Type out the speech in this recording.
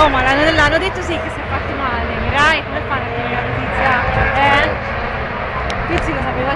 Oh, ma l'hanno, l'hanno detto sì che si è fatti male, Mirai, come fanno a dire la notizia? Eh? Pizzi lo sapeva